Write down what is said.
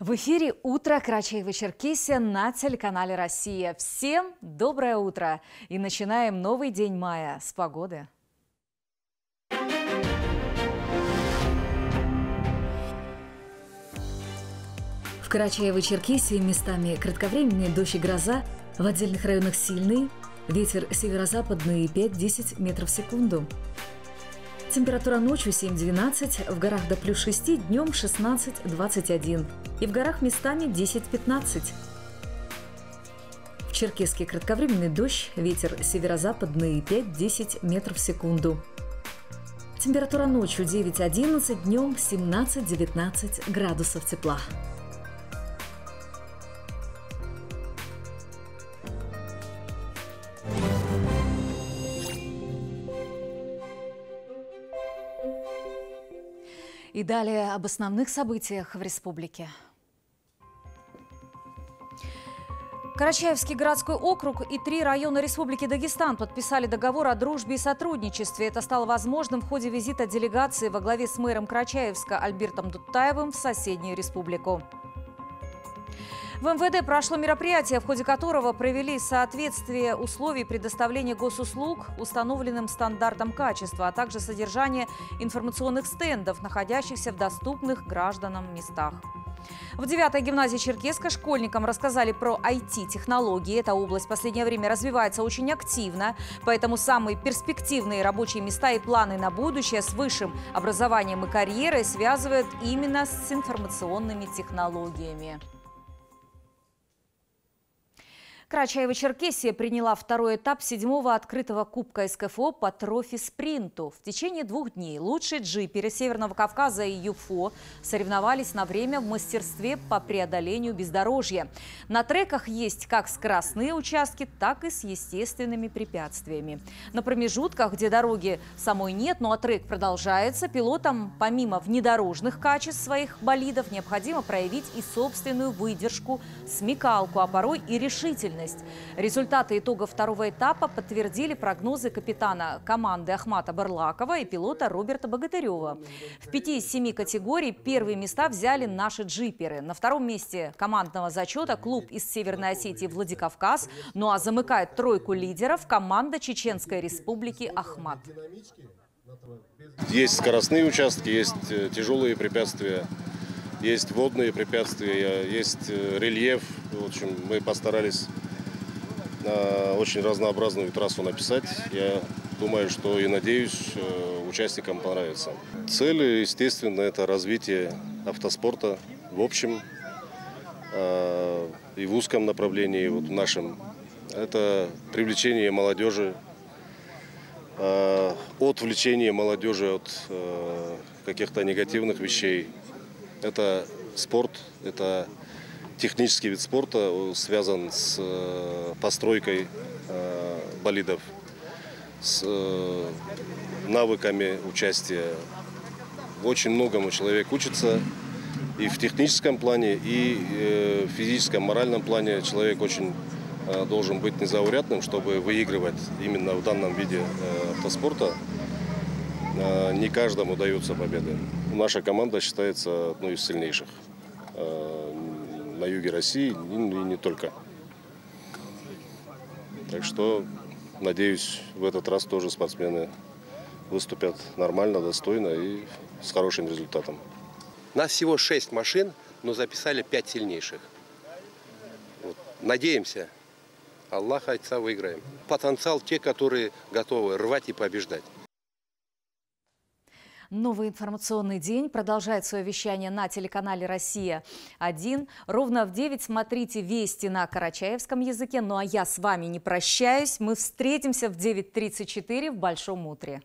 В эфире «Утро Карачаева-Черкесия» на телеканале «Россия». Всем доброе утро! И начинаем новый день мая с погоды. В Карачаево-Черкесии местами кратковременные дождь и гроза, в отдельных районах сильный, ветер северо-западный 5-10 метров в секунду. Температура ночью 7-12, в горах до плюс 6, днем 16-21 и в горах местами 10-15. В Черкеске кратковременный дождь, ветер северо-западный 5-10 метров в секунду. Температура ночью 9-11, днем 17-19 градусов тепла. И далее об основных событиях в республике. Карачаевский городской округ и три района Республики Дагестан подписали договор о дружбе и сотрудничестве. Это стало возможным в ходе визита делегации во главе с мэром Карачаевска Альбертом Дуттаевым в соседнюю республику. В МВД прошло мероприятие, в ходе которого провели соответствие условий предоставления госуслуг установленным стандартам качества, а также содержание информационных стендов, находящихся в доступных гражданам местах. В 9 гимназии Черкеска школьникам рассказали про IT-технологии. Эта область в последнее время развивается очень активно, поэтому самые перспективные рабочие места и планы на будущее с высшим образованием и карьерой связывают именно с информационными технологиями. Карачаево-Черкесия приняла второй этап седьмого открытого Кубка СКФО по трофи-спринту. В течение двух дней лучшие джиперы Северного Кавказа и ЮФО соревновались на время в мастерстве по преодолению бездорожья. На треках есть как скоростные участки, так и с естественными препятствиями. На промежутках, где дороги самой нет, но а трек продолжается, пилотам помимо внедорожных качеств своих болидов необходимо проявить и собственную выдержку, смекалку, а порой и решительность стабильность. Результаты итогов второго этапа подтвердили прогнозы капитана команды Ахмата Барлакова и пилота Роберта Богатырева. В пяти из семи категорий первые места взяли наши джиперы. На втором месте командного зачета клуб из Северной Осетии Владикавказ. Ну а замыкает тройку лидеров команда Чеченской Республики Ахмат. Есть скоростные участки, есть э, тяжелые препятствия, есть водные препятствия, есть э, рельеф. В общем, мы постарались очень разнообразную трассу написать. Я думаю, что и надеюсь, э, участникам понравится. Цель, естественно, это развитие автоспорта в общем э, и в узком направлении, вот в нашем. Это привлечение молодежи, э, отвлечение молодежи от каких-то негативных вещей. Это спорт, это технический вид спорта э, связан с э, постройкой э, болидов, с навыками участия. Очень многому человек учится и в техническом плане, и в физическом, моральном плане человек очень должен быть незаурядным, чтобы выигрывать именно в данном виде автоспорта. Не каждому даются победы. Наша команда считается одной из сильнейших на юге России и не только. Так что, надеюсь, в этот раз тоже спортсмены выступят нормально, достойно и с хорошим результатом. Нас всего шесть машин, но записали пять сильнейших. Вот. Надеемся, Аллах Отца выиграем. Потенциал те, которые готовы рвать и побеждать. Новый информационный день продолжает свое вещание на телеканале «Россия-1». Ровно в 9 смотрите «Вести» на карачаевском языке. Ну а я с вами не прощаюсь. Мы встретимся в 9.34 в Большом утре.